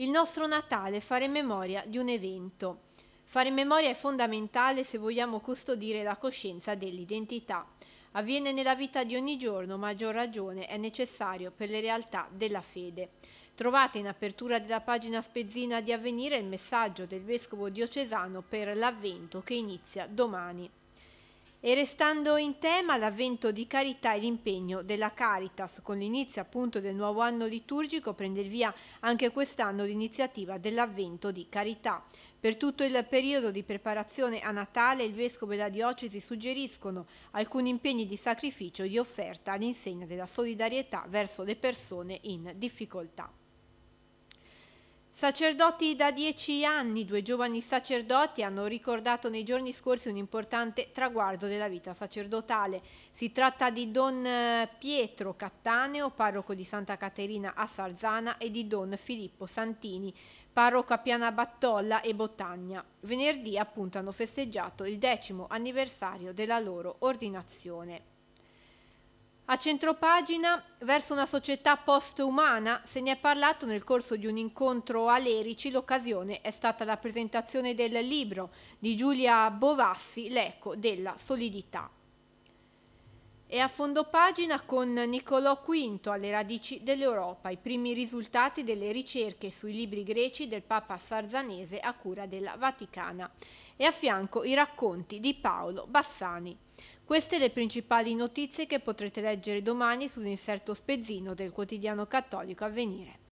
Il nostro Natale, fare memoria di un evento. Fare memoria è fondamentale se vogliamo custodire la coscienza dell'identità. Avviene nella vita di ogni giorno, maggior ragione è necessario per le realtà della fede. Trovate in apertura della pagina spezzina di Avvenire il messaggio del Vescovo diocesano per l'avvento che inizia domani. E restando in tema l'avvento di carità e l'impegno della Caritas, con l'inizio appunto del nuovo anno liturgico prende il via anche quest'anno l'iniziativa dell'avvento di carità. Per tutto il periodo di preparazione a Natale il Vescovo e la Diocesi suggeriscono alcuni impegni di sacrificio e di offerta all'insegna della solidarietà verso le persone in difficoltà. Sacerdoti da dieci anni, due giovani sacerdoti hanno ricordato nei giorni scorsi un importante traguardo della vita sacerdotale. Si tratta di Don eh, Pietro Cattaneo, parroco di Santa Caterina a Sarzana, e di Don Filippo Santini, parroco a Piana Battolla e Bottagna. Venerdì appunto hanno festeggiato il decimo anniversario della loro ordinazione. A centropagina, verso una società post-umana, se ne è parlato nel corso di un incontro a Lerici. L'occasione è stata la presentazione del libro di Giulia Bovassi, L'eco della solidità. E a fondo pagina con Niccolò V alle radici dell'Europa, i primi risultati delle ricerche sui libri greci del Papa Sarzanese a cura della Vaticana. E a fianco i racconti di Paolo Bassani. Queste le principali notizie che potrete leggere domani sull'inserto spezzino del quotidiano cattolico Avvenire.